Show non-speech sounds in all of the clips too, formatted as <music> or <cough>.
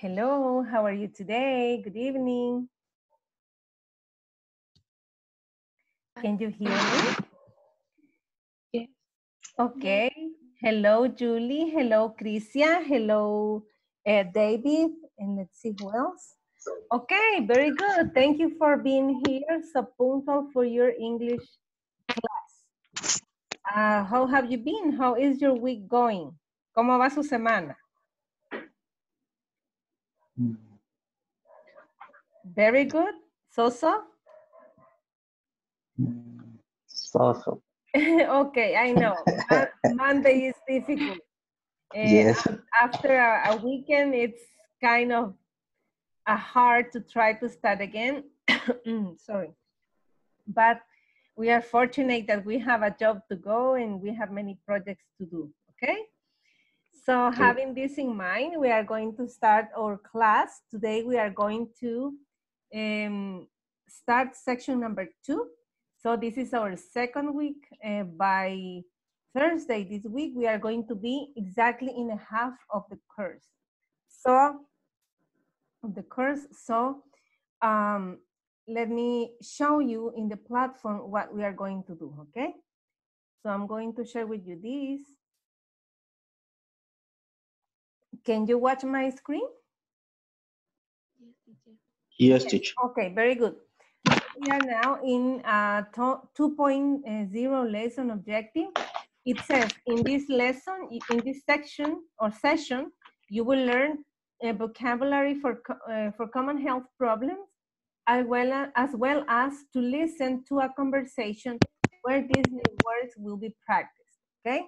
Hello, how are you today? Good evening. Can you hear me? Yes. Okay. Hello, Julie. Hello, Crisia. Hello, uh, David. And let's see who else. Okay, very good. Thank you for being here. So punctual for your English class. Uh, how have you been? How is your week going? ¿Cómo va su semana? Very good. So-so? So-so. <laughs> okay, I know. <laughs> Monday is difficult. Uh, Yes. After a, a weekend, it's kind of uh, hard to try to start again. <coughs> Sorry. But we are fortunate that we have a job to go and we have many projects to do, okay? So having this in mind, we are going to start our class. Today we are going to um, start section number two. So this is our second week. Uh, by Thursday this week, we are going to be exactly in a half of the course. So of the course. So um, let me show you in the platform what we are going to do, okay? So I'm going to share with you this. Can you watch my screen? Yes, teacher. Okay, very good. We are now in uh, to- 2.0 lesson objective. It says in this lesson, in this section or session, you will learn a vocabulary for, uh, for common health problems, as well, as, as well as to listen to a conversation where these new words will be practiced, okay?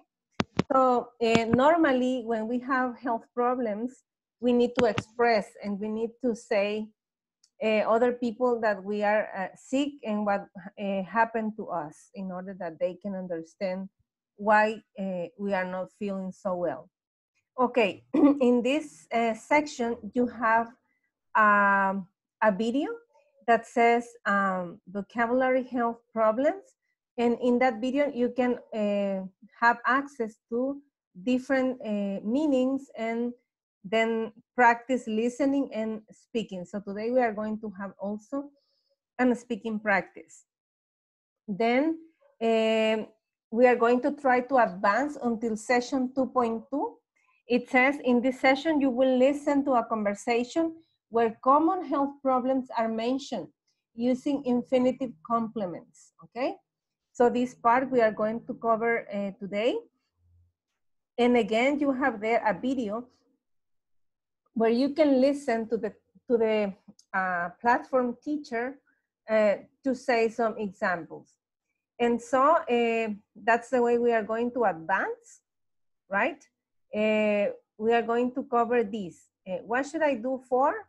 So uh, normally when we have health problems, we need to express and we need to say uh, other people that we are uh, sick and what happened to us in order that they can understand why we are not feeling so well. Okay, <clears throat> in this section, you have um, a video that says um, vocabulary health problems. And in that video, you can uh, have access to different uh, meanings and then practice listening and speaking. So today we are going to have also a speaking practice. Then um, we are going to try to advance until session 2.2. It says in this session, you will listen to a conversation where common health problems are mentioned using infinitive complements, okay? So this part we are going to cover uh, today. And again, you have there a video where you can listen to the to the uh, platform teacher uh, to say some examples. And so uh, that's the way we are going to advance, right? Uh, we are going to cover this. Uh, what should I do for?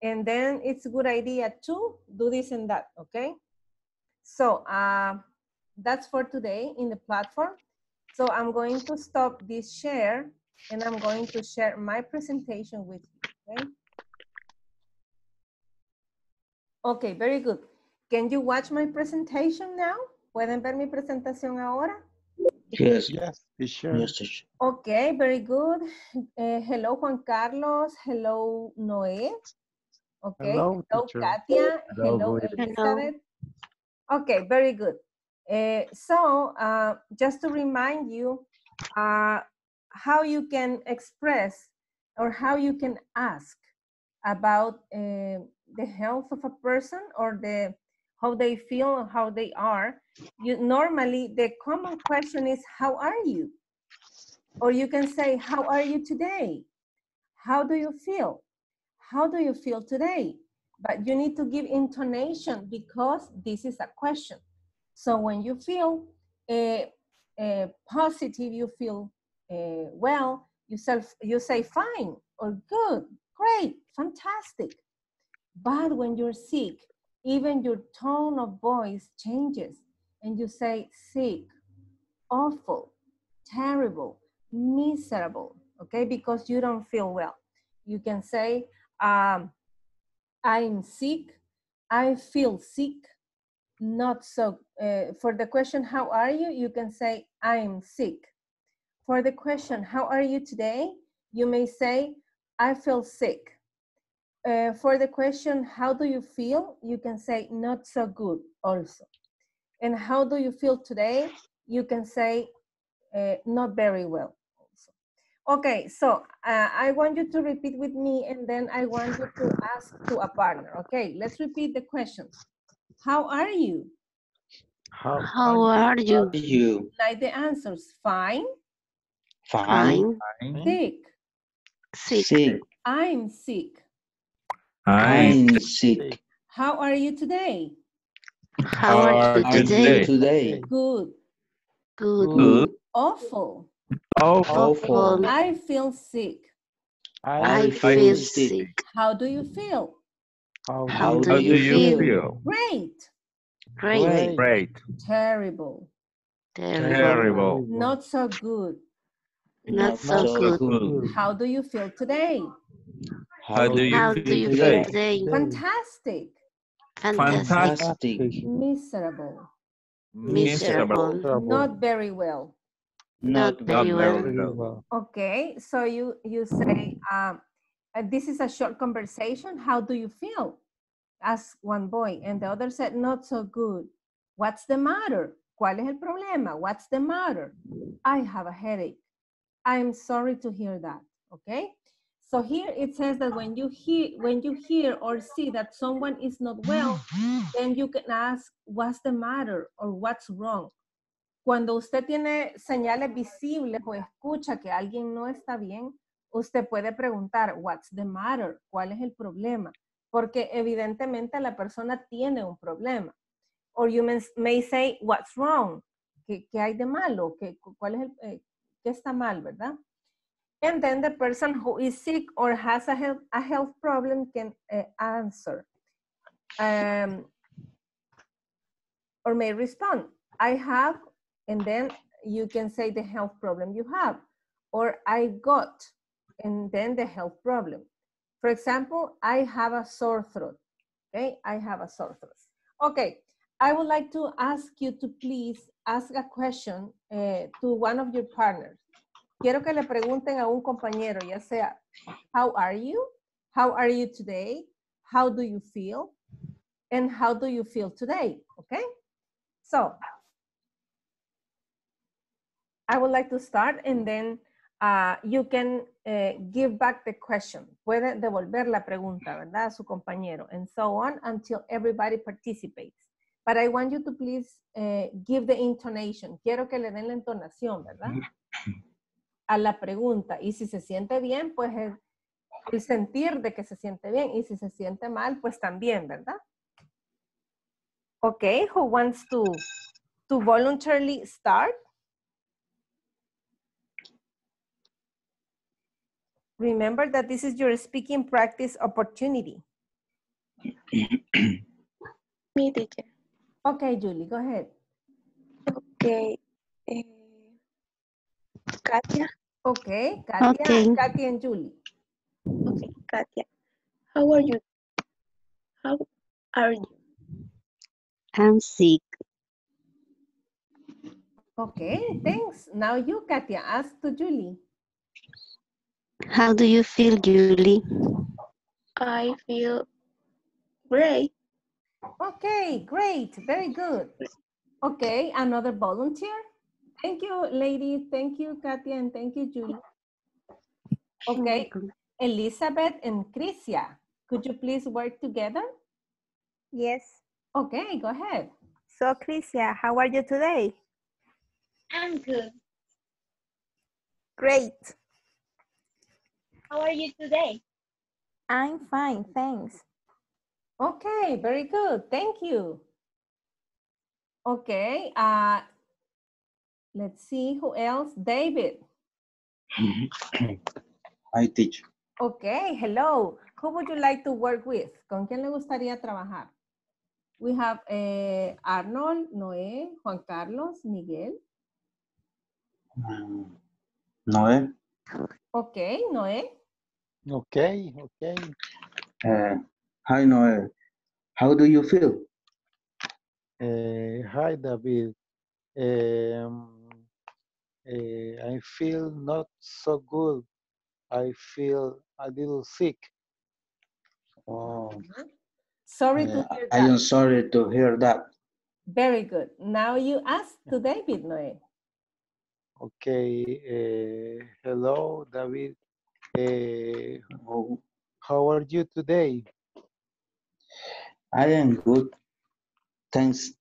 And then it's a good idea to do this and that, okay? So uh, that's for today in the platform. So I'm going to stop this share and I'm going to share my presentation with you, okay? Okay, very good. Can you watch my presentation now? ¿Pueden ver mi presentación ahora? Yes. Yes, teacher. Yes, teacher. Okay, very good. Uh, hello, Juan Carlos. Hello, Noé. Okay. Hello, hello. Katia. Hello, Hello, good evening. Elizabeth. Okay, very good. Uh, so, uh, just to remind you uh, how you can express or how you can ask about uh, the health of a person or the how they feel or how they are. You normally the common question is how are you? Or you can say how are you today? How do you feel? How do you feel today? But you need to give intonation because this is a question. So when you feel uh, uh, positive, you feel uh, well, you, self, you say fine or good, great, fantastic. But when you're sick, even your tone of voice changes and you say sick, awful, terrible, miserable, okay? Because you don't feel well. You can say, um, I'm sick, I feel sick, not so. Uh, for the question, how are you? You can say, I'm sick. For the question, how are you today? You may say, I feel sick. uh, for the question, how do you feel? You can say not so good also. And how do you feel today? You can say uh, not very well also. Okay, so uh, I want you to repeat with me and then I want you to ask to a partner. Okay, let's repeat the questions. How are you? How How are you? you? Like the answers, fine, Fine. Fine. sick, Sick. Sick. I'm sick. I'm sick. How are you today? How are you How are you today? today? Good, Good. Good. awful. Awful. I feel sick. I feel feel sick. sick. How do you feel? How How do How you you feel? feel? Great, Great. Great. Great. terrible, Terrible. Terrible. not so good. Not so good. Good. How do you feel today? How do you How feel do you today? feel today? Fantastic, Fantastic. Fantastic. miserable, Miserable. not very well. Not Not very very well. well. Okay, so you, you say, um, uh, this is a short conversation. How do you feel? Ask one boy. And the other said, not so good. What's the matter? ¿Cuál es el problema? What's the matter? I have a headache. I'm sorry to hear that. Okay. So here it says that when you hear when you hear or see that someone is not well, then you can ask what's the matter or what's wrong. Cuando usted tiene señales visibles o escucha que alguien no está bien, usted puede preguntar what's the matter, cuál es el problema, porque evidentemente la persona tiene un problema. Or you may, say what's wrong, ¿qué, hay de malo? ¿Qué, cuál es el, eh, ¿Qué está mal, verdad? And then the person who is sick or has a health, a health problem can uh, answer. Um, or may respond. I have, and then you can say the health problem you have. Or I got, and then the health problem. For example, I have a sore throat. Okay, I have a sore throat. Okay, I would like to ask you to please ask a question uh, to one of your partners. Quiero que le pregunten a un compañero, ya sea, how are you? How are you today? How do you feel? And how do you feel today? Okay? So, I would like to start and then uh, you can uh, give back the question. Puede devolver la pregunta, ¿verdad? A su compañero and so on until everybody participates. But I want you to please uh, give the intonation. Quiero que le den la entonación, ¿verdad? A la pregunta. Y si se siente bien, pues el, el sentir de que se siente bien. Y si se siente mal, pues también, ¿verdad? Okay, who wants to, to voluntarily start? Remember that this is your speaking practice opportunity. <clears throat> Me, teacher. Okay, Julie, go ahead. Okay. Eh, Katia. Okay, Katia, Okay. Katia and Julie. Okay, Katia. How are you? How are you? I'm sick. Okay, thanks. Now you, Katia, ask to Julie. How do you feel, Julie? I feel great. Okay, great, very good. Okay, another volunteer. Thank you, lady. Thank you, Katia, and thank you, Julie. Okay, Elizabeth and Crisia, could you please work together? Yes. Okay, go ahead. So, Crisia, how are you today? I'm good. Great. How are you today? I'm fine, thanks. Okay, very good. Thank you. Okay, uh, let's see who else. David. <clears throat> I teach. Okay, hello. Who would you like to work with? ¿Con quién le gustaría trabajar? We have eh, Arnold, Noé, Juan Carlos, Miguel. Um, Noé. Okay, Noé. Okay, okay. Uh, hi, Noé. How do you feel? Uh, hi, David. Um, uh, I feel not so good. I feel a little sick. Oh, Sorry to hear that. I am sorry to hear that. Very good. Now you ask to David, Noe. Okay. Uh, hello, David. Uh, how are you today? I am good. Thanks.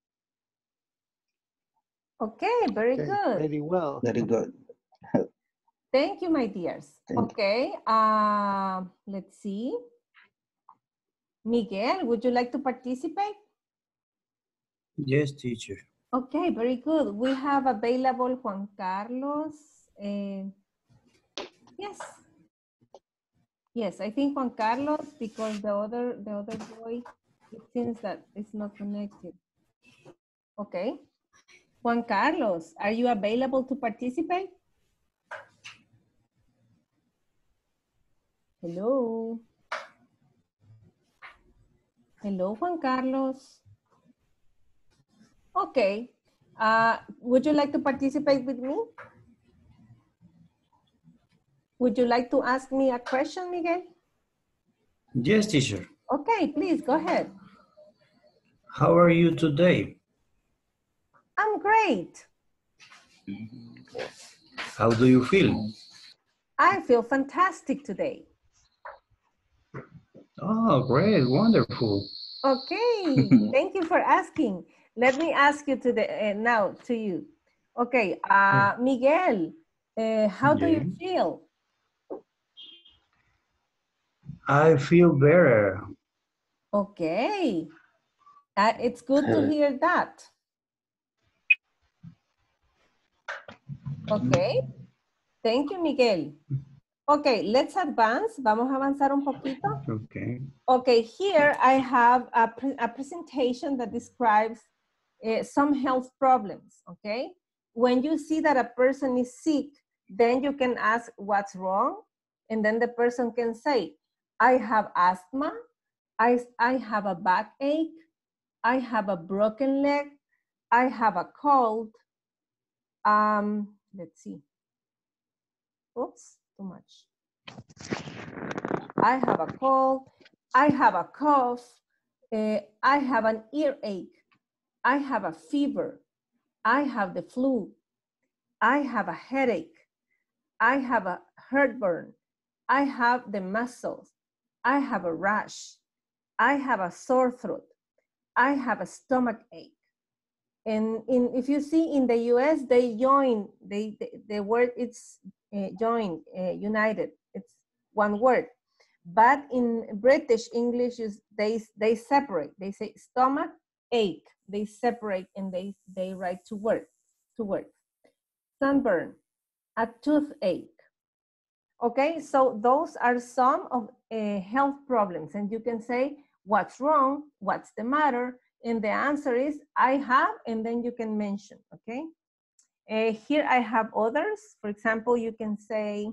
Okay, very Okay, good. Very well. Very good. Thank you, my dears. Thank okay, uh, let's see. Miguel, would you like to participate? Yes, teacher. Okay, very good. We have available Juan Carlos. eh, yes. Yes, I think Juan Carlos because the other the other boy it seems that it's not connected. Okay. Juan Carlos, are you available to participate? Hello. Hello, Juan Carlos. Okay. Uh, would you like to participate with me? Would you like to ask me a question, Miguel? Yes, teacher. Okay, please go ahead. How are you today? I'm great. How do you feel? I feel fantastic today. Oh, great, wonderful. Okay, <laughs> thank you for asking. Let me ask you to the uh, now to you. Okay, uh, Miguel, uh, how do you feel? I feel better. Okay, uh, it's good to hear that. Okay, thank you, Miguel. Okay, let's advance. Vamos a avanzar un poquito. Okay. Okay, here I have a, pre- a presentation that describes uh, some health problems, okay? When you see that a person is sick, then you can ask what's wrong, and then the person can say, I have asthma, I, I have a backache, I have a broken leg, I have a cold. Um, let's see. Oops, too much. I have a cold, I have a cough, uh, I have an earache, I have a fever, I have the flu, I have a headache, I have a heartburn, I have the measles, I have a rash, I have a sore throat, I have a stomach ache. And in, if you see in the US, they join, they, the, the word it's uh, joined, uh, united, it's one word. But in British English, is they, they separate, they say stomach ache, they separate and they, they write two words, two words. Sunburn, a toothache. Okay, so those are some of uh, health problems and you can say, what's wrong, what's the matter, and the answer is, I have, and then you can mention, okay? Uh, here I have others. For example, you can say,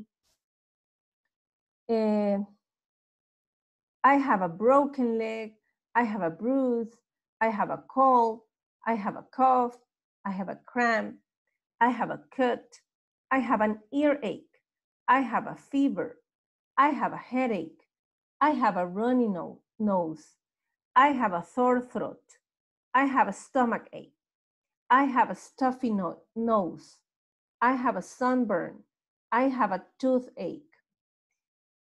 uh, I have a broken leg, I have a bruise, I have a cold, I have a cough, I have a cramp, I have a cut, I have an earache, I have a fever, I have a headache, I have a runny no- nose, I have a sore throat, I have a stomach ache, I have a stuffy no- nose, I have a sunburn, I have a toothache.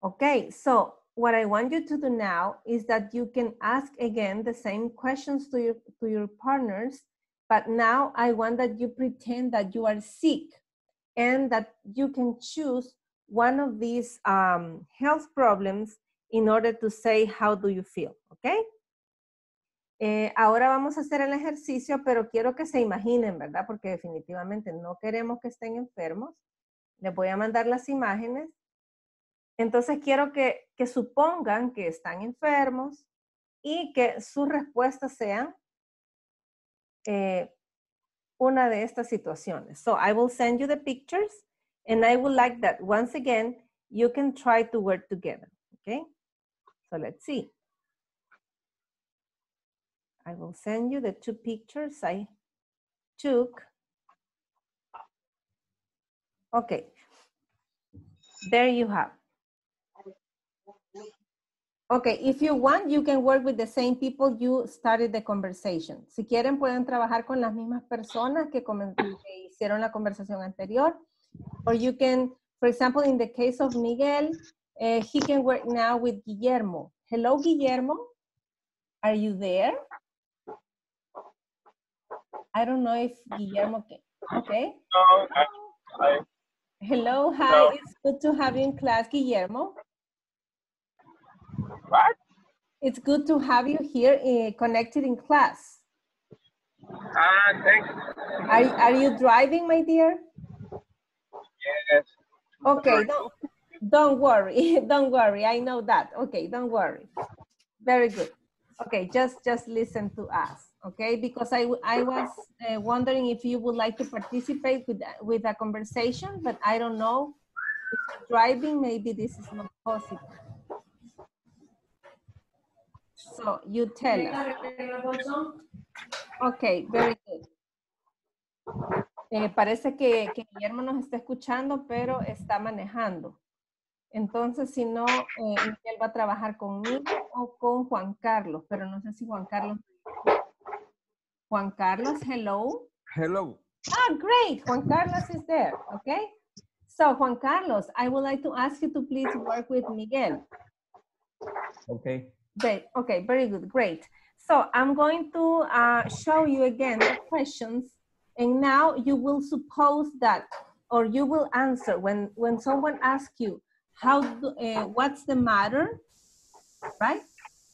Okay, so what I want you to do now is that you can ask again the same questions to your to your partners, but now I want that you pretend that you are sick and that you can choose one of these um, health problems in order to say how do you feel, okay? Eh, ahora vamos a hacer el ejercicio, pero quiero que se imaginen, ¿verdad? Porque definitivamente no queremos que estén enfermos. Les voy a mandar las imágenes entonces quiero que, que supongan que están enfermos y que sus respuestas sean eh, una de estas situaciones. So I will send you the pictures and I would like that once again, you can try to work together, okay? So let's see. I will send you the two pictures I took. Okay. There you have. Okay, if you want, you can work with the same people you started the conversation. Si quieren, pueden trabajar con las mismas personas que, que hicieron la conversación anterior. Or you can, for example, in the case of Miguel, eh, he can work now with Guillermo. Hello, Guillermo. Are you there? I don't know if Guillermo can. Okay. Hello, hi. Hello, hi. It's good to have you in class, Guillermo. What? It's good to have you here eh, connected in class. Ah, thanks. Are, are you driving, my dear? Okay, don't, don't worry, <laughs> don't worry, I know that. Okay, don't worry. Very good. Okay, just, just listen to us, okay? Because I I was uh, wondering if you would like to participate with, with a conversation, but I don't know. Driving, maybe this is not possible. So you tell us. Okay, very good. Eh, parece que, que Guillermo nos está escuchando, pero está manejando. Entonces, si no, eh, Miguel va a trabajar conmigo o con Juan Carlos, pero no sé si Juan Carlos. Juan Carlos, hello. Hello. Ah, great. Juan Carlos is there. Okay. So, Juan Carlos, I would like to ask you to please work with Miguel. Okay. Great. Okay, very good. Great. So I'm going to uh, show you again the questions, and now you will suppose that, or you will answer when when someone asks you, how do, uh, what's the matter, right?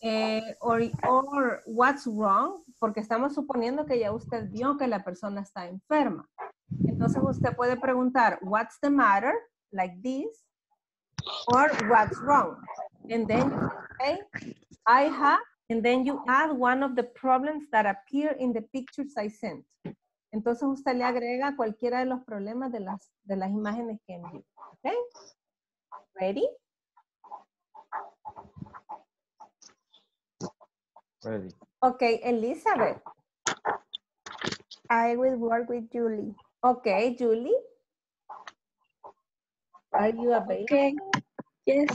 Eh, or or what's wrong, porque estamos suponiendo que ya usted vio que la persona está enferma. Entonces usted puede preguntar, what's the matter, like this, or what's wrong, and then you say, I have, and then you add one of the problems that appear in the pictures I sent. Entonces usted le agrega cualquiera de los problemas de las, de las imágenes que envió. ¿Ok? Ready? Ready. Okay, Elizabeth. I will work with Julie. Okay, Julie. Are you available? Okay. Yes,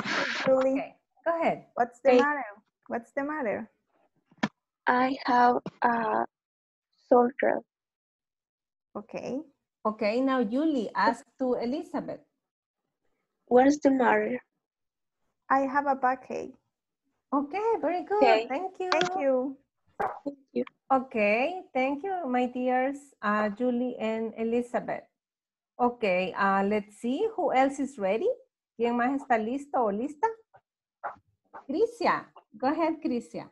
Julie, Okay, go ahead. what's the Okay. matter? What's the matter? I have a sore throat. Okay. Okay, now Julie, ask to Elizabeth. What's the matter? I have a backache. Okay, very good. Okay. Thank you. Thank you. Thank you. Okay, thank you, my dears, uh, Julie and Elizabeth. Okay, uh, let's see who else is ready. ¿Quién más está listo o lista? Crisia, go ahead, Crisia.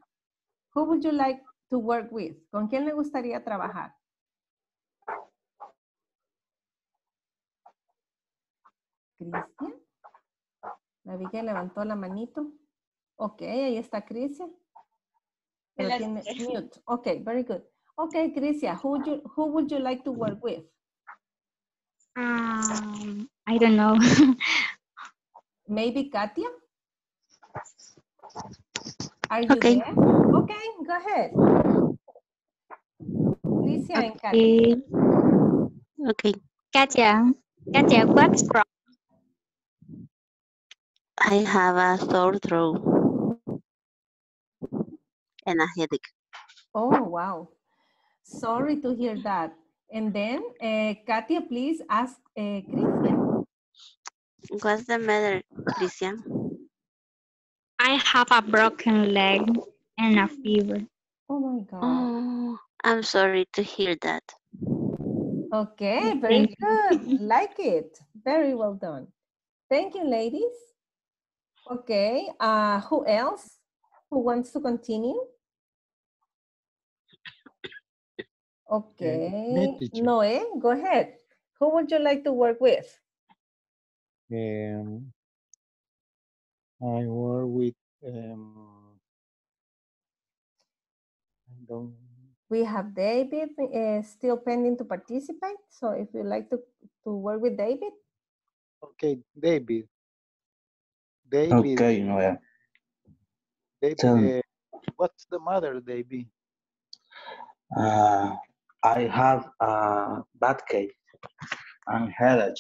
Who would you like to work with? ¿Con quién le gustaría trabajar? Cristian. La vi que levantó la manito. Ok, ahí está Crisia. Pero tiene mute. Okay, very good. Okay, Crisia, who would you who would you like to work with? Um, I don't know. <laughs> Maybe Katia? Are you Okay. there? Okay, go ahead. Crisia and Katia. Okay. Okay. Katia, Katia, what's wrong? I have a sore throat and a headache. Oh, wow. Sorry to hear that. And then, uh, Katia, please ask uh, Christian. What's the matter, Christian? I have a broken leg and a fever. Oh my God. Oh, I'm sorry to hear that. Okay, very good. Like it. Very well done. Thank you, ladies. Okay, uh, who else? Who wants to continue? <coughs> Okay. Noé, go ahead. Who would you like to work with? Um, I work with, um, I don't, We have David uh, still pending to participate. So if you'd like to, to work with David, okay, David. David, Okay. David, Tell me. uh, what's the matter, David? Uh, I have a backache and headache.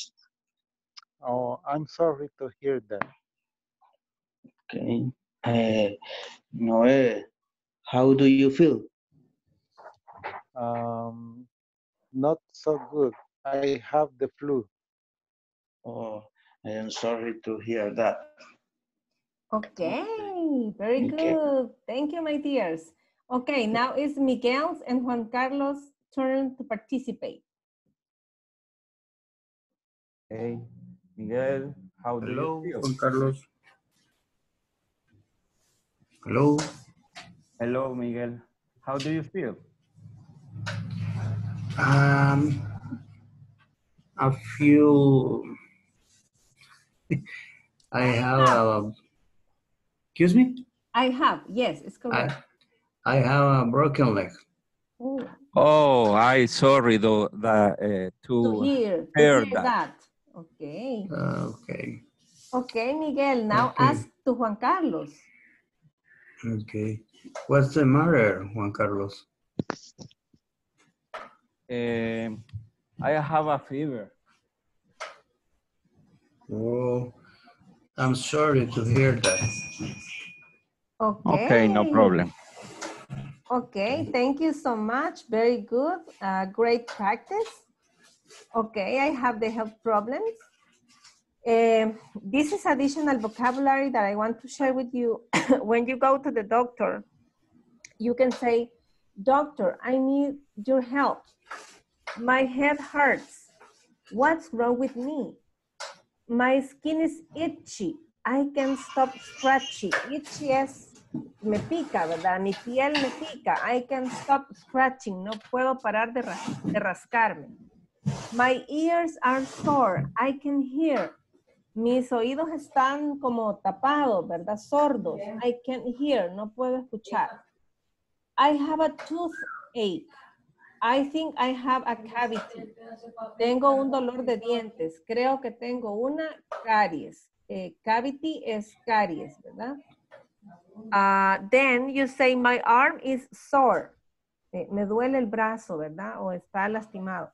Oh, I'm sorry to hear that. Okay. Uh, Noé, how do you feel? Um, not so good. I have the flu. Oh, I am sorry to hear that. Okay, very Okay. good. Thank you, my dears. Okay, now it's Miguel's and Juan Carlos' turn to participate. Hey, Miguel, how do Hello, you feel? Juan Carlos. Hello. Hello, Miguel. How do you feel? Um, I feel <laughs> I have a, excuse me? I have, yes, it's correct. I, I have a broken leg. Oh, Oh, I sorry though that uh, to to hear, hear hear that. that. Okay. Okay, Okay, Miguel, now Okay. ask to Juan Carlos. okay. What's the matter, Juan Carlos? Um, I have a fever. Oh, I'm sorry to hear that. Okay. Okay, no problem. Okay, thank you so much. Very good. Uh, great practice. Okay, I have the health problems. Um, this is additional vocabulary that I want to share with you. <coughs> when you go to the doctor, you can say, Doctor, I need your help. My head hurts. What's wrong with me? My skin is itchy. I can stop scratching. Itchy es me pica, ¿verdad? Mi piel me pica. I can stop scratching. No puedo parar de, ras- de rascarme. My ears are sore. I can hear. Mis oídos están como tapados, ¿verdad? Sordos. I can't hear. No puedo escuchar. I have a toothache. I think I have a cavity. Tengo un dolor de dientes. Creo que tengo una caries. Eh, cavity es caries, ¿verdad? Uh, then you say, my arm is sore. Eh, me duele el brazo, ¿verdad? O está lastimado.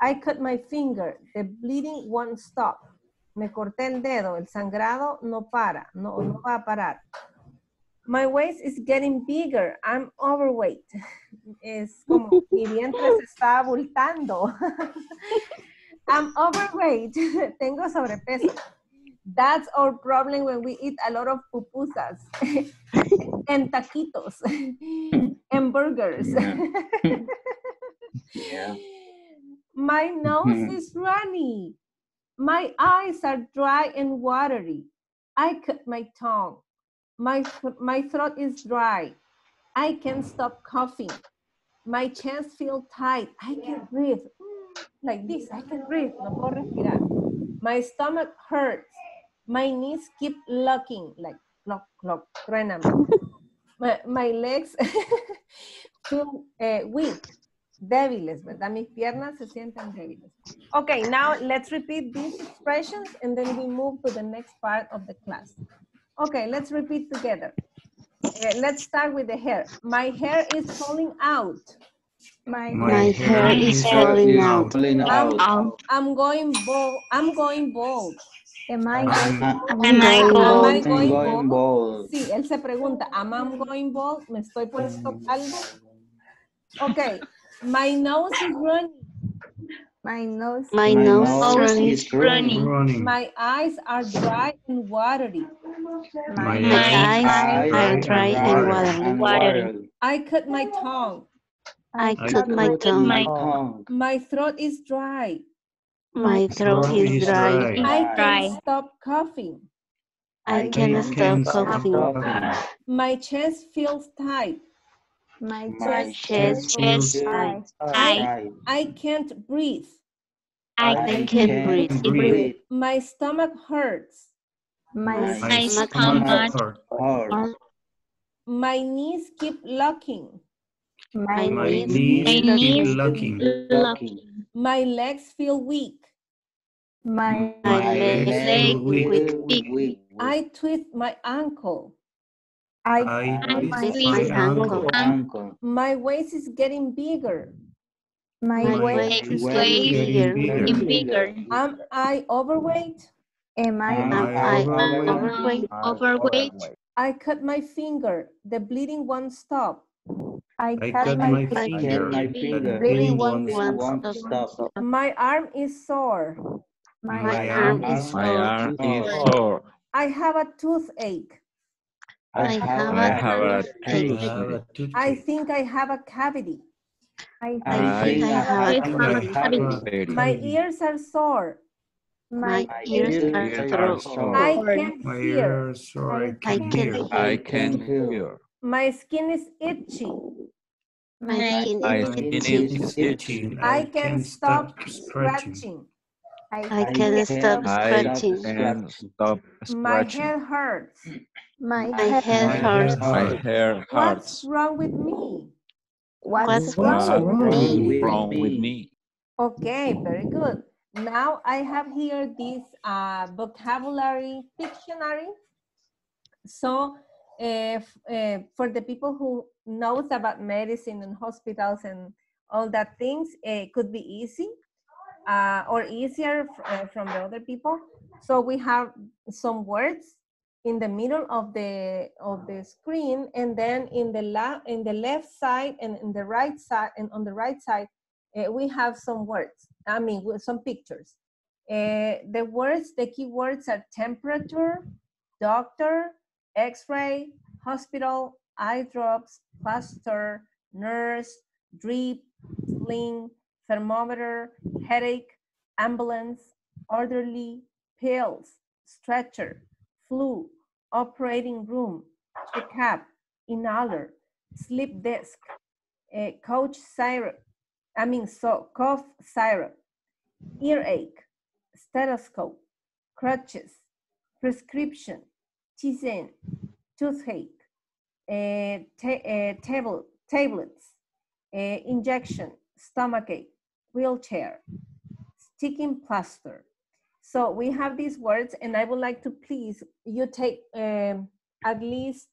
I cut my finger. The bleeding won't stop. Me corté el dedo. El sangrado no para. No, no va a parar. My waist is getting bigger. I'm overweight. <laughs> Es como mi vientre se está abultando. <laughs> I'm overweight. <laughs> Tengo sobrepeso. That's our problem when we eat a lot of pupusas <laughs> and taquitos and burgers. Yeah. <laughs> My nose <laughs> is runny. My eyes are dry and watery. I cut my tongue. My, th- my throat is dry. I can't stop coughing. My chest feels tight. I can't breathe. Mm, Like this, I can breathe. No puedo respirar. My stomach hurts. My knees keep locking, like clock, clock, truenan. My, my legs <laughs> feel uh, weak, débiles, ¿verdad? Mis piernas se sienten débiles. Okay, now let's repeat these expressions and then we move to the next part of the class. Okay, let's repeat together. Uh, let's start with the hair. My hair is falling out. My, My hair is falling out. Falling I'm, out. I'm going bald. I'm going bald. Am I I'm- Am I Am going? I I'm going going bald? bald. Sí, él se pregunta, am I going bald? ¿Me estoy poniendo calvo? Okay, my nose is running. my nose My My nose nose running. is running. Running. My eyes are dry and watery. My My eyes Eyes are dry and watery. and watery. I cut my tongue. I I cut my tongue. my tongue. My throat is dry. My throat throat is is dry. dry. I can't stop coughing. I I cannot can't stop stop coughing. coughing. My chest feels tight. my My chest chest feels feels tight. Tight. I can't breathe. I I can't breathe. breathe. My stomach hurts. my My My stomach stomach hurt. hurt. Heart. My knees keep locking. my My knees knees keep locking. Locking. My legs feel weak. my My My legs legs feel feel weak. weak. weak. I twist my ankle. I I I twist twist my my ankle. Ankle. My waist is getting bigger. my My waist waist is getting getting bigger. in bigger. Am I overweight? am I Am Am I I overweight? overweight? Overweight. I cut my finger. The bleeding won't stop. I I cut cut my my finger. finger. my The finger. bleeding Bleeding won't won't stop. stop. My arm is sore. My My arm arm is is My sore. arm is sore. sore. I have a toothache. I I have have I a have a I toothache. have a I toothache. think I have a cavity. I I I think think I I have have a a I have cavity. My ears are sore. My My ears ears are are sore. I can't My hear. ears sore. I I can can hear. I can can hear. hear. My skin is itchy. My skin My is skin itchy. is It's itchy. itching. I I can can't stop stop scratching. scratching. I I I can't stop can't I scratching. can stop My scratching. head hurts. my My head head My hurts. My hurts. hair What's wrong with me? What's What's wrong wrong with with wrong me? with Wrong with me? me? Okay, very good. Now I have here this uh, vocabulary dictionary. So uh, for the people who knows about medicine and hospitals and all that things, it could be easy uh, or easier f- from the other people. So we have some words in the middle of the of the screen, and then in the la- in the left side and in the right side and on the right side, we have some words. I mean, some pictures. The words, the key words are temperature, doctor, X-ray, hospital, eye drops, plaster, nurse, drip, sling, thermometer, headache, ambulance, orderly, pills, stretcher, flu, operating room, checkup, inhaler, sleep desk, uh, coach syrup, I mean, so cough syrup, earache, stethoscope, crutches, prescription, tisane, toothache, uh, ta- uh, table, tablets, uh, injection, stomachache, wheelchair, sticking plaster. So we have these words, and I would like to please you take at least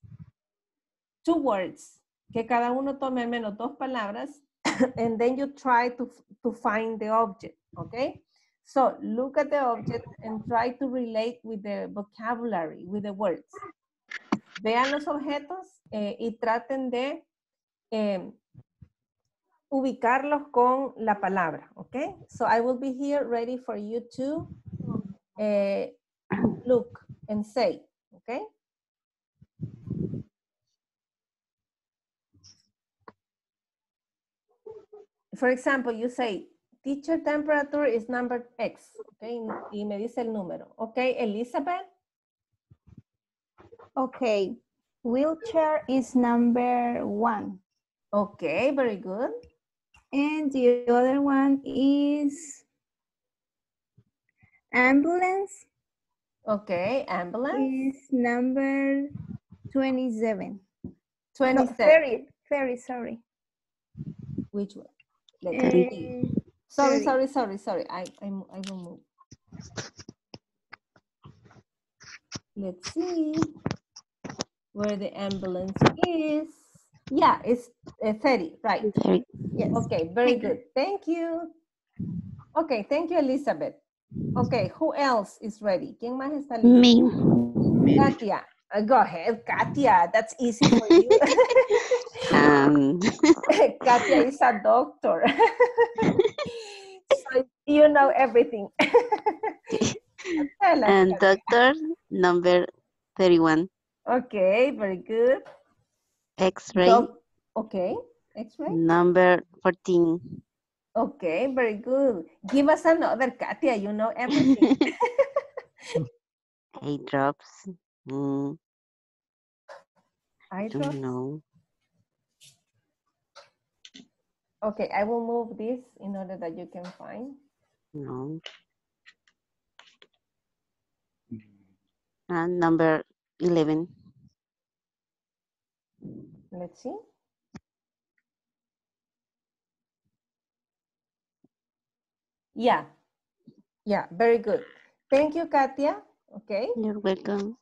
two words, que cada uno tome al menos dos palabras, <coughs> and then you try to, to find the object, okay? So look at the object and try to relate with the vocabulary, with the words. Vean los objetos eh, y traten de eh, ubicarlos con la palabra, okay? So I will be here ready for you to eh, look and say, okay? For example, you say, teacher temperature is number X, okay? Y me dice el número. Okay, Elizabeth? Okay. Wheelchair is number one. Okay, very good. And the other one is ambulance Okay, ambulance. is number 27. No, 27. ferry, ferry, sorry. Which one? Let me see. Sorry, sorry, sorry, sorry. I, I, I will move. Let's see where the ambulance is. Yeah, it's uh, 30, right. Very- Yes. Okay, very good. Thank you. Okay, thank you, Elizabeth. Okay, who else is ready? ¿Quién más está listo? Me. Me. Katia. Uh, go ahead, Katia. That's easy for you. <laughs> Um, <laughs> Katia is a doctor. <laughs> so you know everything. <laughs> And Katia. doctor number 31. Okay, very good. X-ray Doc- okay, X-ray. number 14. Okay, very good. Give us another, Katia. You know everything. Eye drops. Mm, I don't know. Okay, I will move this in order that you can find. No. Mm-hmm. And number 11. Let's see. Yeah, yeah, very good. Thank you, Katia. Okay, You're welcome.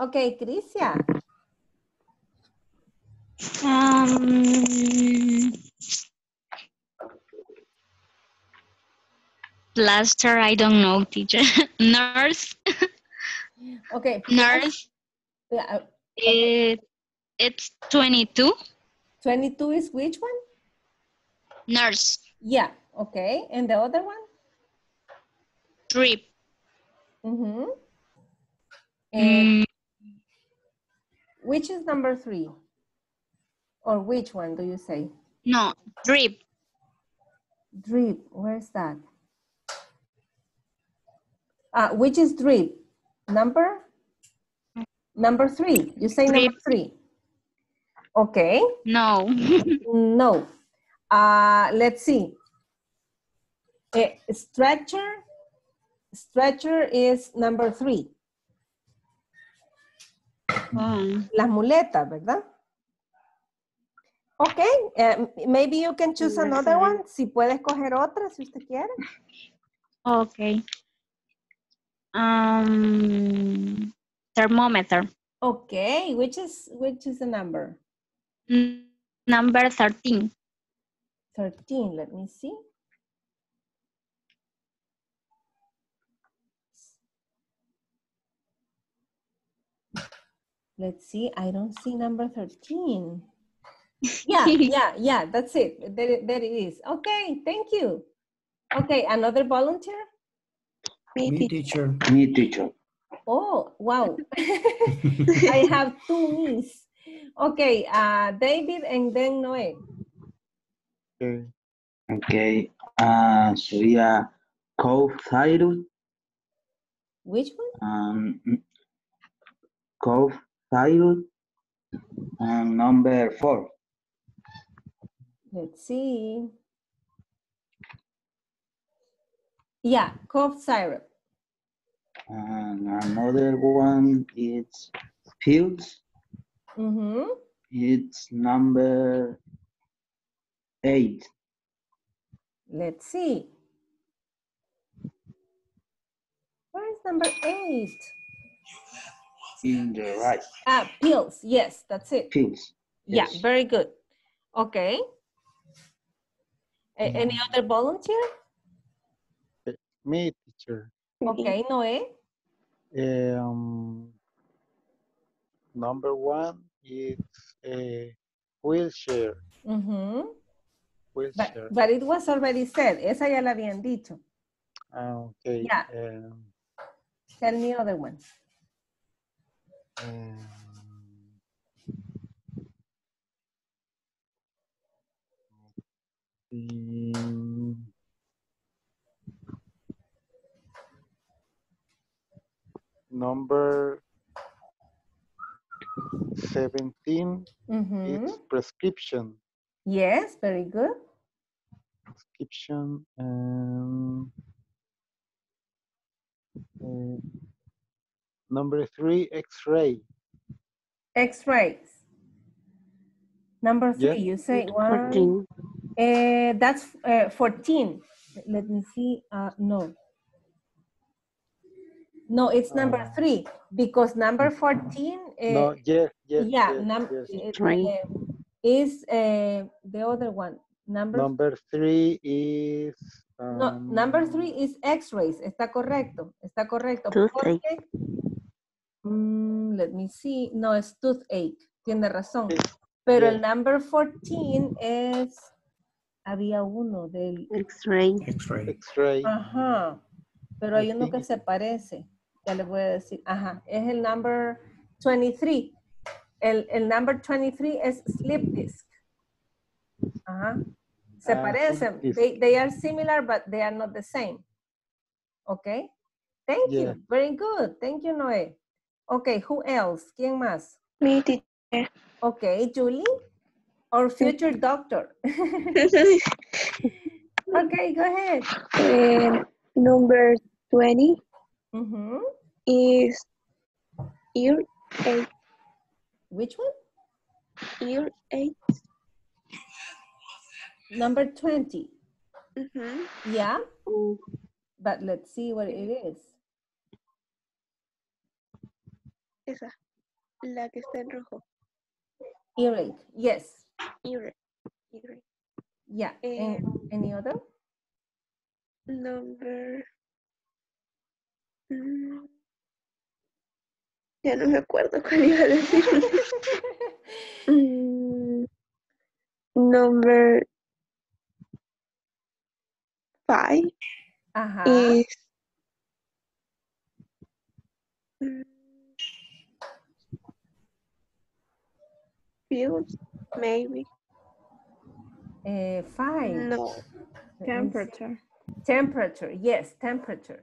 okay, Crisia. Um, plaster, I don't know, teacher. <laughs> Nurse, <laughs> Okay, nurse, Yeah, uh, It, it's 22. 22 is which one? Nurse. Yeah, okay. And the other one? Trip. Mm-hmm. And Mm, which is number three? Or which one do you say? no, drip. Drip, where's that? Uh, which is drip? Number? Number three. You say number three. Okay. No. <laughs> No. Uh, let's see. Eh, stretcher. Stretcher is number three. Oh, Las muletas, ¿verdad? Ok, eh, maybe you can choose another one. Si puedes coger otra, si usted quiere. okay. Um, thermometer. Okay, which is which is the number? Number 13. 13, let me see. Let's see, I don't see number 13. Yeah, <laughs> yeah, yeah, that's it. There, there it is. Okay, thank you. Okay, another volunteer? Me, Me, teacher. teacher. Me, teacher. Oh, wow. <laughs> I have two me's. Okay, uh, David and then Noé. Okay. Okay. Uh, sería co-thyroid. Which one? Um, co-thyroid. And number four. Let's see. Yeah, cough syrup. And another one is pills. Mm-hmm. It's number eight. Let's see. Where is number eight? In the right. Ah, pills. Yes, that's it. Pills. Yeah, yes. very good. Okay. A- any other volunteer? Me, teacher. Okay, Noé. Um, number one is a wheelchair. Mm-hmm. But, Wheelchair. but it was already said. Esa ya la habían dicho. Ah, okay. Yeah. Um, Tell me other one. um, the number 17 Mm-hmm. is prescription. Yes, very good. Prescription and uh, number three, X-ray. X-rays. Number three, Yeah. you say one. 14. Uh, that's uh, 14. Let me see. Uh, no. No, it's number Uh, three because number 14 uh, no, yes, yes, yeah, yes, num yes. it, Three. is uh, the other one. Number Number three is no, number three um, is X-rays. Está correcto, está correcto. Toothache. Porque, mm, let me see. No, es toothache. Tiene razón. Pero el number 14 es había uno del X-ray. X-ray. X-ray. Ajá. Pero hay I uno que se parece. Ya le voy a decir. Ajá. Es el number 23. El, el number 23 es slip disc. Ajá. Se Ah, parecen. They, they are similar, but they are not the same. Okay. Thank Yeah. you. Very good. Thank you, Noé. Okay. Who else? ¿Quién más? Me, teacher. Okay. Julie? Or <laughs> future doctor. <laughs> <laughs> okay. Go ahead. And number 20 Mhm. is ear eight. Which one? Ear eight. Number 20. Mhm. Yeah. Mm, But let's see what it is. Esa. La que está en rojo. Earache. Yes. Ear. Ear. Yeah. Eh, And any other? Number. Mm, Ya no me acuerdo cuál iba a decir. <laughs> Mm, number five Ajá. is mm, field, maybe. Eh, five. No. Let me see. Temperature. Temperature, yes, temperature.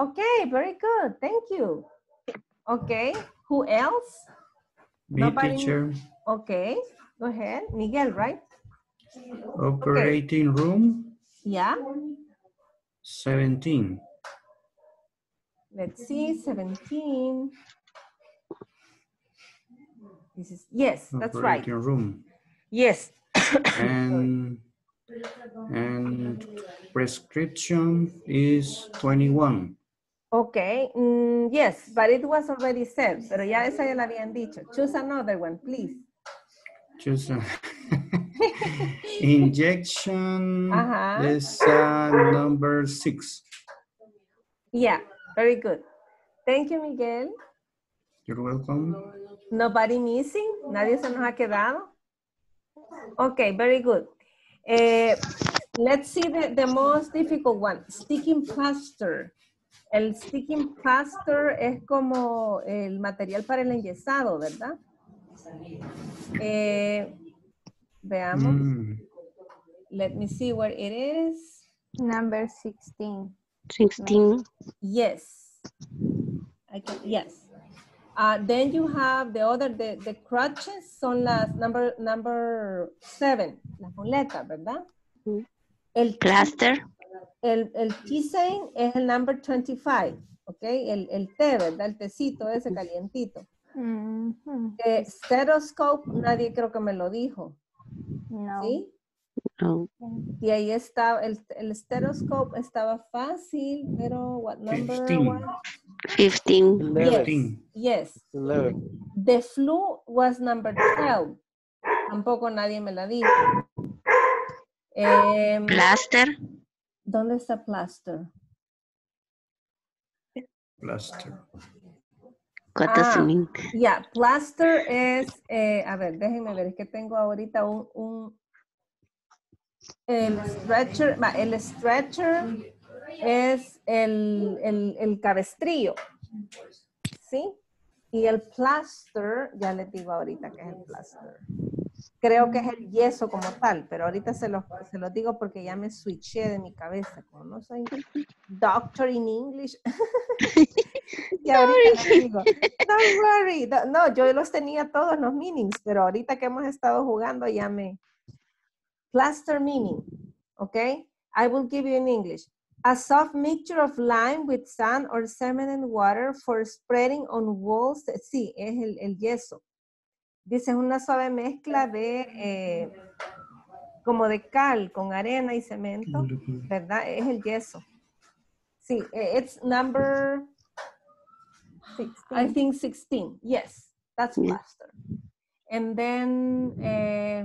Okay, very good. Thank you. Okay, who else? Me, Nobody- teacher. Okay, go ahead. Miguel, right? Operating room, Yeah. 17. Let's see, 17. This is, yes, that's right. Operating room. Yes. <coughs> And, and prescription is 21. Okay, mm, yes, but it was already said, pero ya esa ya la habían dicho. Choose another one, please. Choose a- <laughs> Injection Ajá. is uh, number six. Yeah, very good. Thank you, Miguel. You're welcome. Nobody missing? Nadie se nos ha quedado? Okay, very good. Eh, let's see the, the most difficult one. Sticking plaster. El sticking plaster es como el material para el enyesado, ¿verdad? Eh, veamos. Mm, Let me see where it is. Number 16. 16. Yes. I can, yes. Uh, then you have the other, the, the crutches son las number, number seven, las muletas, ¿verdad? Mm. El, Plaster. el, el keychain es el number 25, ¿ok? El, el té, ¿verdad? El tecito ese calientito. Mhm. Eh, stethoscope, nadie creo que me lo dijo, No. ¿sí? No. Y ahí está, el, el stethoscope estaba fácil, pero what number 15. Was? 15. Eleven. Yes, yes. Eleven. The flu was number 12. Tampoco nadie me la dijo. Em, Plaster. ¿Dónde está plaster? Plaster. What does Ah. it mean? Ya, plaster es, eh, a ver, déjenme ver, es que tengo ahorita un, un el stretcher, el stretcher es el, el, el cabestrillo, ¿sí? Y el plaster, ya les digo ahorita que es el plaster. Creo que es el yeso como tal, pero ahorita se los, se los digo porque ya me switché de mi cabeza, como no soy doctor in English. <laughs> y ahorita les digo, don't worry, no, yo los tenía todos los meanings, pero ahorita que hemos estado jugando ya me... Plaster meaning, okay? I will give you in English. A soft mixture of lime with sand or cement and water for spreading on walls. Sí, es el, el yeso. Dice, es una suave mezcla de, eh, como de cal con arena y cemento, ¿verdad? Es el yeso. Sí, eh, it's number, I think 16. Yes, that's plaster. And then, eh,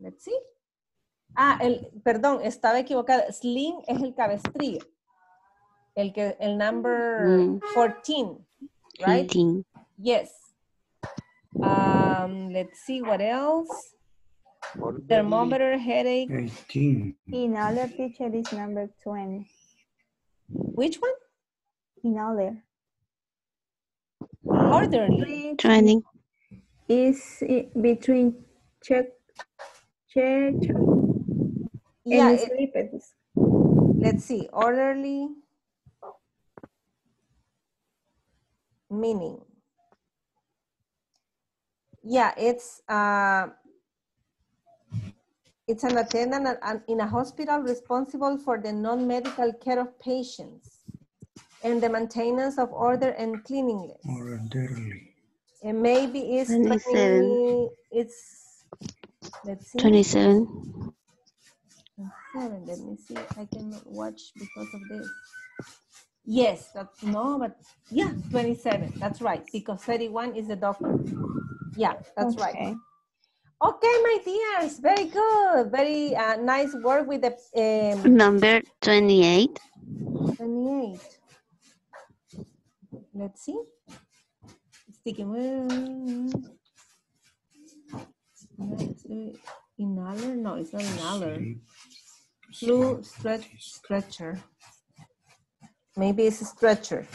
let's see. Ah, el, perdón, estaba equivocada. Sling es el cabestrillo. El que, el number Mm. 14, right? 18. Yes. Um, let's see what else. Thermometer, headache. 18. Inhaler teacher is number 20. Which one? Inhaler. Orderly. 20. Is between check, check, Yeah, and it- sleep. let's see. Orderly. Meaning. Yeah, it's uh, it's an attendant at- at- in a hospital responsible for the non-medical care of patients and the maintenance of order and cleanliness. Orderly. And maybe it's 27. 20, it's let's see. 27. Seven, let me see. I cannot watch because of this. Yes, that's no, but yeah, 27. That's right. Because 31 is the doctor. Yeah, that's right. Okay. Okay, my dears, very good. Very uh, nice work with the um, Number 28. 28. Let's see. sticky. Inhaler? No, it's not inhaler. Blue stretch, stretcher. Maybe it's a stretcher.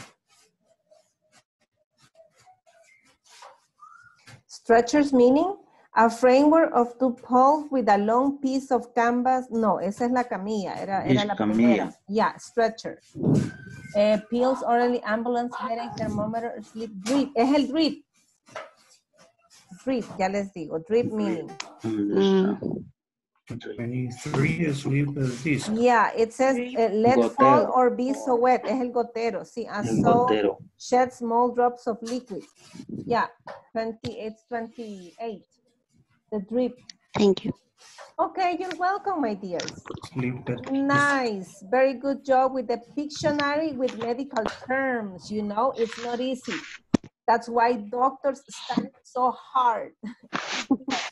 Stretchers meaning a framework of two poles with a long piece of canvas. No, esa es la camilla. Era, era la camilla. primera. Yeah, stretcher. Eh, pills, orally, ambulance, headache, thermometer, sleep, drip. Es el drip. Drip, ya les digo. Drip meaning. Understand. 23 is leave the disc. Yeah, it says uh, let Gotero. fall or be so wet. Es el gotero. Sí, a El so gotero. shed small drops of liquid. Yeah, 20, it's 28. The drip. Thank you. Okay, you're welcome, my dears. Sleep the disc. Nice. Very good job with the Pictionary with medical terms. You know, it's not easy. That's why doctors study so hard. <laughs>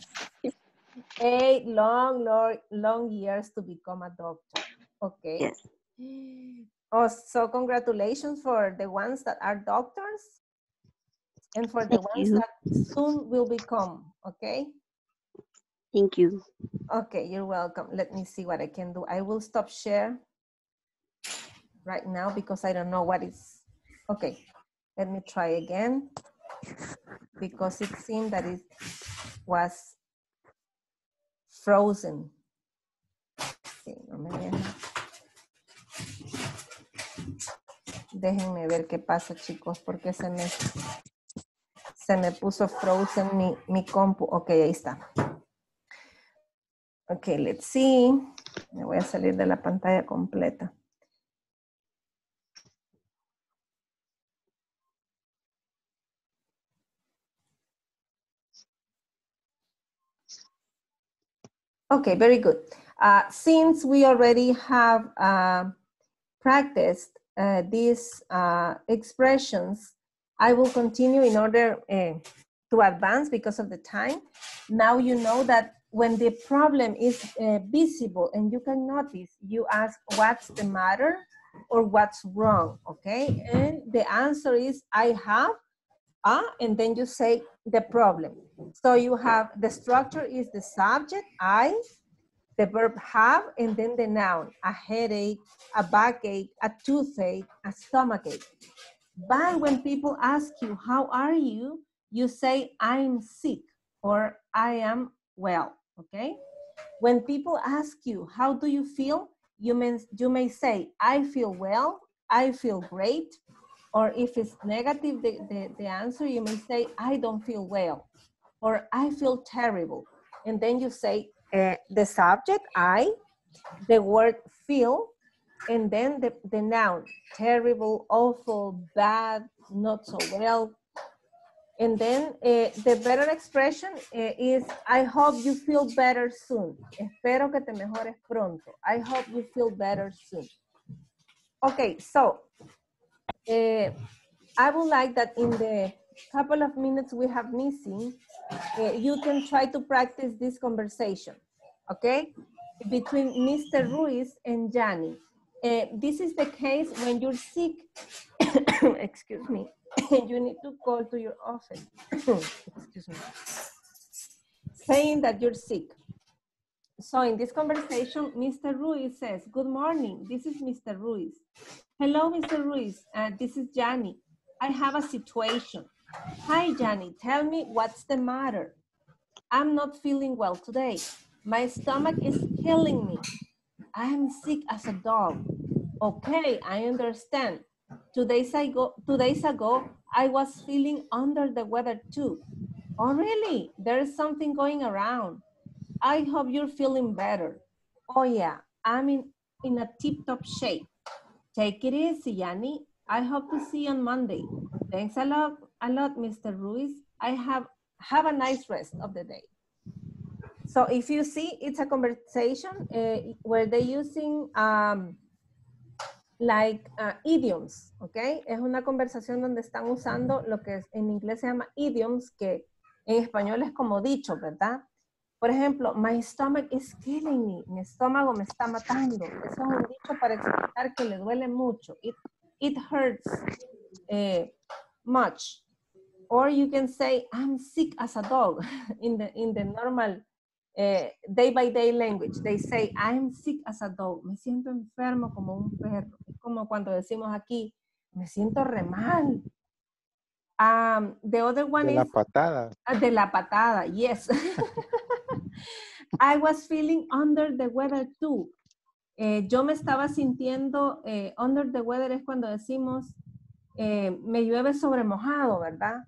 Eight long, long, long years to become a doctor. Okay. Yes. Oh, so congratulations for the ones that are doctors and for the ones you. that soon will become, okay? Thank you. Okay, you're welcome. Let me see what I can do. I will stop share right now because I don't know what is. Okay, let me try again because it seemed that it was frozen. Sí, no me deja. Déjenme ver qué pasa, chicos, porque se me, se me puso frozen mi, mi compu. Ok, ahí está. Ok, let's see. Me voy a salir de la pantalla completa. Okay, very good. Uh, since we already have uh, practiced uh, these uh, expressions, I will continue in order uh, to advance because of the time. Now you know that when the problem is uh, visible and you can notice, you ask what's the matter or what's wrong, okay? And the answer is I have, ah, and then you say the problem. So you have the structure is the subject, I, the verb have, and then the noun, a headache, a backache, a toothache, a stomachache. But when people ask you, how are you? You say, I'm sick or I am well, okay? When people ask you, how do you feel? You may, you may say, I feel well, I feel great, or if it's negative, the, the, the answer, you may say, I don't feel well, or I feel terrible. And then you say uh, the subject, I, the word feel, and then the, the noun, terrible, awful, bad, not so well. And then uh, the better expression uh, is, I hope you feel better soon. Espero que te mejores pronto. I hope you feel better soon. Okay, so uh, I would like that in the couple of minutes we have missing, uh, you can try to practice this conversation, okay? Between Mr. Ruiz and Jani. Uh, this is the case when you're sick, <coughs> excuse me, <coughs> you need to call to your office, <coughs> excuse me, saying that you're sick. So in this conversation, Mr. Ruiz says, good morning, this is Mr. Ruiz. Hello, Mr. Ruiz, uh, this is Johnny. I have a situation. Hi, Johnny, tell me what's the matter? I'm not feeling well today. My stomach is killing me. I am sick as a dog. Okay, I understand. Two days ago, two days ago, I was feeling under the weather too. Oh, really? There's something going around. I hope you're feeling better. Oh, yeah, I'm in, in a tip-top shape. Take it easy, Yanni. I hope to see you on Monday. Thanks a lot, a lot, Mr. Ruiz. I have, have a nice rest of the day. So if you see, it's a conversation uh, where they're using um, like uh, idioms, ¿ok? Es una conversación donde están usando lo que en inglés se llama idioms, que en español es como dicho, ¿verdad? Por ejemplo, my stomach is killing me. Mi estómago me está matando. Eso es un dicho para explicar que le duele mucho. It, it hurts eh, much. or you can say, I'm sick as a dog <laughs> in the, in the normal eh, day by day language. They say, I'm sick as a dog. Me siento enfermo como un perro. Es como cuando decimos aquí, me siento re mal. Um, the other one De is la patada. Ah, de la patada, yes. <laughs> I was feeling under the weather too. Eh, yo me estaba sintiendo, eh, under the weather es cuando decimos, eh, me llueve sobre mojado, ¿verdad?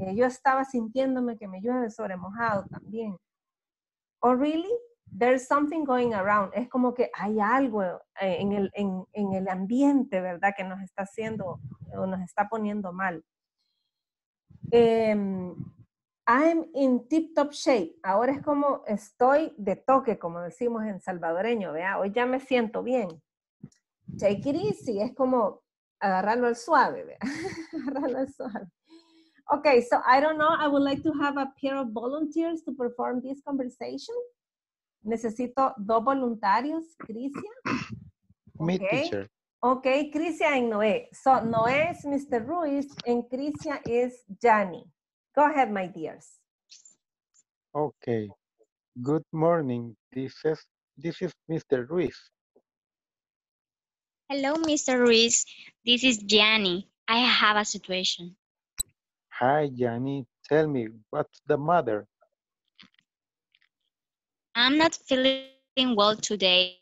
Eh, yo estaba sintiéndome que me llueve sobre mojado también. Oh, really? There's something going around. Es como que hay algo eh, en, el, en, en el ambiente, ¿verdad? Que nos está haciendo o nos está poniendo mal. Em, I'm in tip top shape. Ahora es como estoy de toque, como decimos en salvadoreño, ¿vea? Hoy ya me siento bien. Take it easy, es como agarrarlo al suave, ¿vea? <laughs> agarrarlo al suave. Okay, so I don't know, I would like to have a pair of volunteers to perform this conversation. Necesito dos voluntarios, Crisia. Me Okay. teacher. Okay, Crisia and Noé. So Noé is Mr. Ruiz and Crisia is Johnny. Go ahead, my dears. Okay. Good morning. This is this is Mr. Ruiz. Hello, Mr. Ruiz. This is Gianni. I have a situation. Hi, Johnny. Tell me what's the matter? I'm not feeling well today.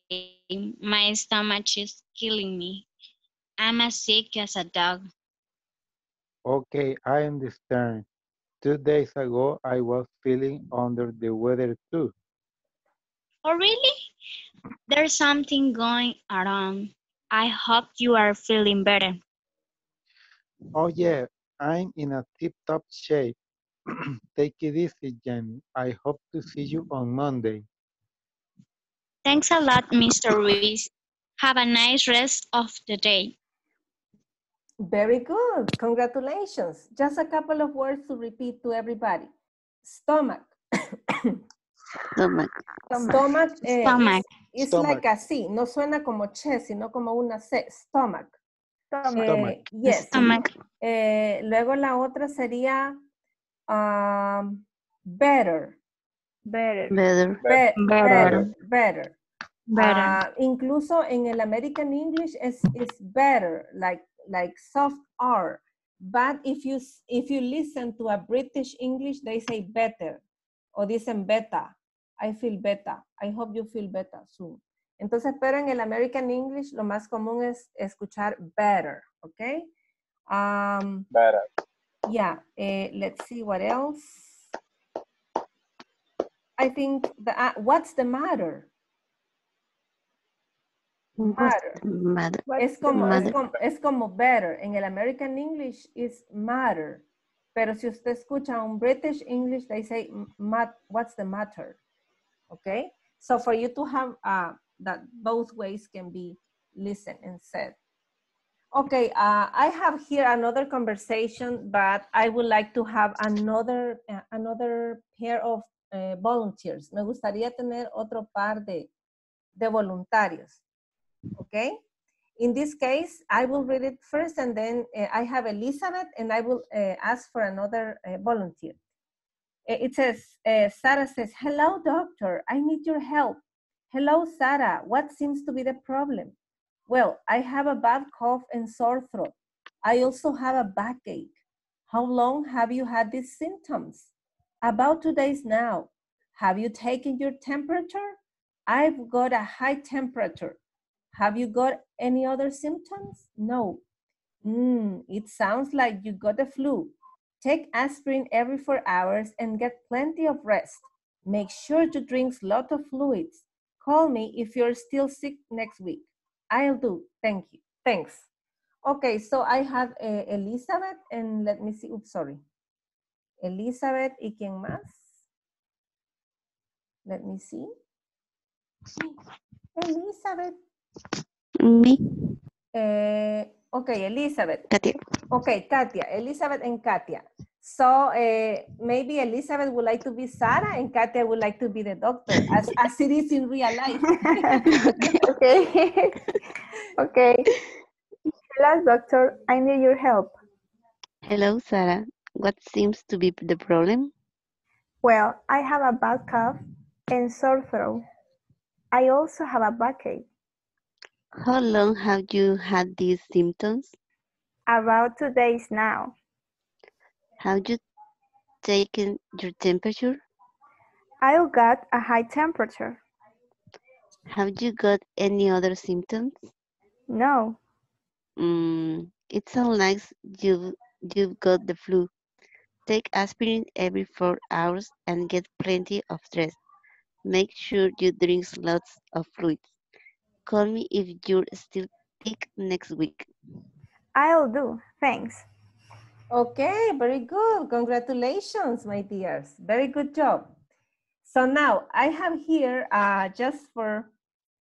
My stomach is killing me. I'm as sick as a dog. Okay, I understand. Two days ago, I was feeling under the weather too. Oh, really? There's something going around. I hope you are feeling better. Oh yeah, I'm in a tip-top shape. <clears throat> Take it easy, Jenny. I hope to see you on Monday. Thanks a lot, Mr. Ruiz. Have a nice rest of the day. Very good. Congratulations. Just a couple of words to repeat to everybody. Stomach. Stomach. <coughs> Stomach, eh, Stomach. is, is Stomach. like así. No suena como chest, sino como una C. Stomach. Stomach. Eh, yes. Stomach. Eh, luego la otra sería um, better. Better. Better. Be- Better. better. Better. Better. Ah, incluso en el American English es is better, like like soft R. But if you if you listen to a British English, they say better o dicen beta. I feel better. I hope you feel better soon. Entonces, pero en el American English lo más común es escuchar better, ¿ok? Um, Better. yeah, eh, let's see what else. I think the uh, what's the matter? Matter. Matter. Es como, es, como, es como better. En el American English is matter. Pero si usted escucha un British English, they say, mat, what's the matter? Okay? So for you to have uh, that both ways can be listened and said. Okay, uh, I have here another conversation, but I would like to have another, uh, another pair of uh, volunteers. Me gustaría tener otro par de, de voluntarios. Okay? In this case, I will read it first and then uh, I have Elizabeth and I will uh, ask for another uh, volunteer. Uh, It says, uh, Sarah says, hello doctor, I need your help. Hello Sarah, what seems to be the problem? Well, I have a bad cough and sore throat. I also have a backache. How long have you had these symptoms? About two days now. Have you taken your temperature? I've got a high temperature. Have you got any other symptoms? No. Mm, it sounds like you got the flu. Take aspirin every four hours and get plenty of rest. Make sure to drink lots of fluids. Call me if you're still sick next week. I'll do. Thank you. Thanks. Okay, so I have uh, Elizabeth and let me see. Oops, sorry. Elizabeth y quién más? Let me see. Elizabeth. Me. Eh, okay, Elizabeth. Katia. Okay, Katia. Elizabeth and Katia. So uh, maybe Elizabeth would like to be Sarah and Katia would like to be the doctor, as, <laughs> as it is in real life. <laughs> okay. okay. Hello, doctor. I need your help. Hello, Sarah. What seems to be the problem? Well, I have a bad cough and sore throat. I also have a backache. How long have you had these symptoms? About two days now. Have you taken your temperature? I got a high temperature. Have you got any other symptoms? No, Mm, it sounds like you've, you've got the flu. Take aspirin every four hours and get plenty of rest. Make sure you drink lots of fluids. Call me if you're still sick next week. I'll do. Thanks. Okay, very good. Congratulations, my dears. Very good job. So now I have here, uh, just for,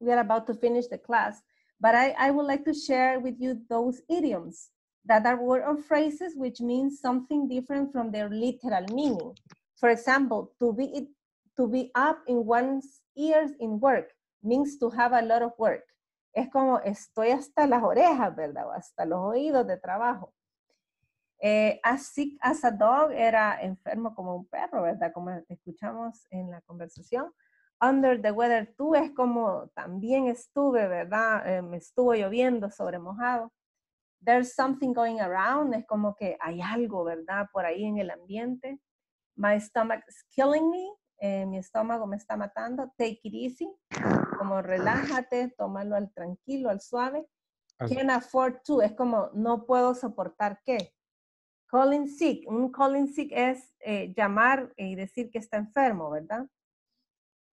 we are about to finish the class, but I, I would like to share with you those idioms that are word or phrases which mean something different from their literal meaning. For example, to be, to be up in one's ears in work means to have a lot of work. Es como estoy hasta las orejas, ¿verdad? O hasta los oídos de trabajo. Eh, as sick as a dog era enfermo como un perro, ¿verdad? Como escuchamos en la conversación. Under the weather too es como también estuve, ¿verdad? Eh, me estuvo lloviendo sobre mojado. There's something going around es como que hay algo, ¿verdad? Por ahí en el ambiente. My stomach is killing me. eh, mi estómago me está matando. Take it easy. Como relájate, tómalo al tranquilo, al suave. Can afford to es como no puedo soportar qué. Calling sick. Un calling sick es eh, llamar y decir que está enfermo, ¿verdad?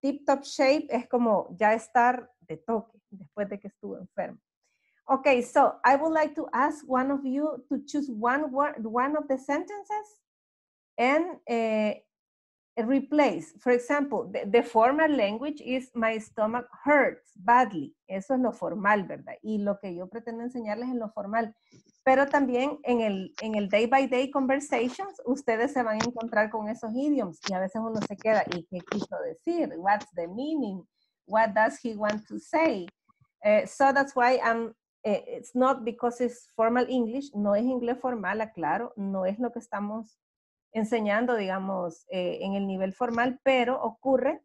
Tip top shape es como ya estar de toque después de que estuvo enfermo. Okay, so I would like to ask one of you to choose one word, one of the sentences and uh, replace. For example, the, the formal language is my stomach hurts badly. Eso es lo formal, ¿verdad? Y lo que yo pretendo enseñarles es lo formal. Pero también en el, en el day by day conversations, ustedes se van a encontrar con esos idioms y a veces uno se queda, ¿y qué quiso decir? What's the meaning? What does he want to say? Eh, so that's why I'm, eh, it's not because it's formal English, no es inglés formal, aclaro, no es lo que estamos enseñando, digamos, eh, en el nivel formal, pero ocurre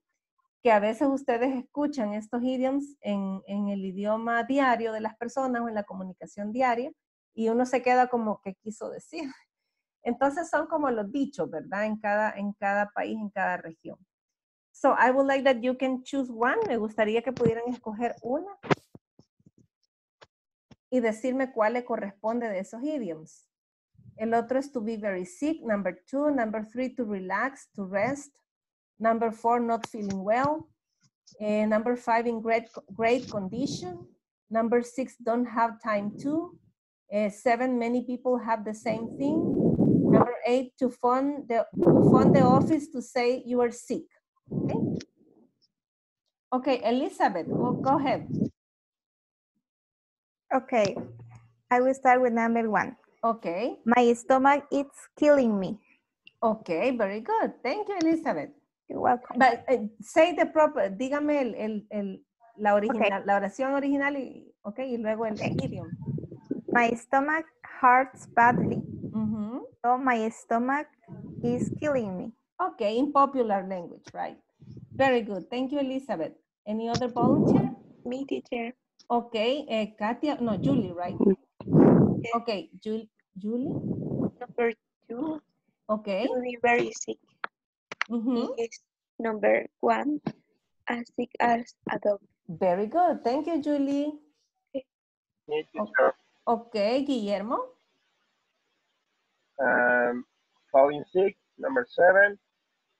que a veces ustedes escuchan estos idioms en, en el idioma diario de las personas o en la comunicación diaria y uno se queda como, ¿qué quiso decir? <laughs> Entonces son como los dichos, ¿verdad? En cada, en cada país, en cada región. So I would like that you can choose one. Me gustaría que pudieran escoger una y decirme cuál le corresponde de esos idioms. El otro es to be very sick. Number two. Number three, to relax, to rest. Number four, not feeling well. Eh, number five, in great, great condition. Number six, don't have time to. Eh, seven, many people have the same thing. Number eight, to phone the, to phone the office to say you are sick. Okay, okay Elizabeth, go, go ahead. Okay, I will start with number one. Okay, My stomach is killing me. okay, very good. Thank you, Elizabeth. You're welcome. But eh, say the proper, dígame el, el, el- la original, la oración original y, okay, y luego el idiom. My stomach hurts badly. Ujú. So my stomach is killing me. Okay, in popular language, right? Very good. Thank you, Elizabeth. Any other volunteer? Me, teacher. Okay, eh, Katia, no, Julie, right? Okay, Julie, Julie, Number two, okay. to be very sick. mhm. Is number one, as sick as a dog. Very good. Thank you, Julie. Me, teacher. Okay, Guillermo. Um, calling sick. Number seven.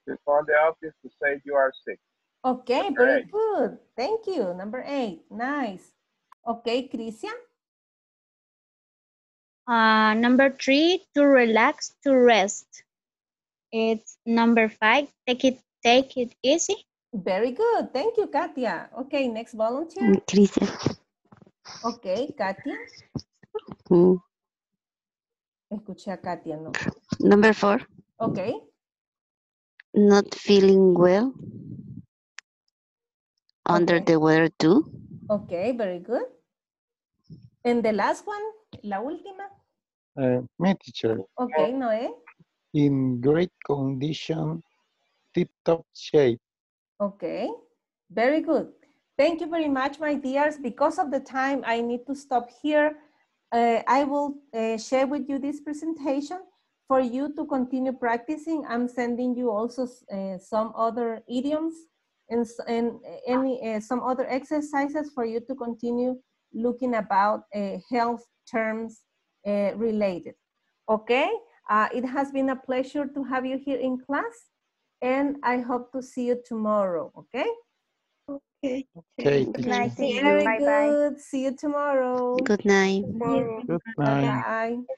To phone the office to say you are sick. Okay, Number very eight. good. Thank you. Number eight. Nice. Okay, Christian. Uh, number three, to relax, to rest. It's number five, take it, take it easy. Very good. Thank you, Katia. Okay, next volunteer. Cristian. Okay, Katia. Mm. Escuché a Katia, no. Number four, Okay. not feeling well. Under the weather too. Okay, very good. And the last one, la última. Uh, me, teacher. Okay, Noé. in great condition, tip-top shape. Okay, very good. Thank you very much, my dears. Because of the time, I need to stop here. Uh, I will uh, share with you this presentation for you to continue practicing. I'm sending you also uh, some other idioms and, and any uh, some other exercises for you to continue looking about uh, health terms uh, related. Okay, uh, it has been a pleasure to have you here in class and I hope to see you tomorrow, okay? Okay. Okay, Good night. Thank you. Very Bye bye. See you tomorrow. Good night. Good night. Bye.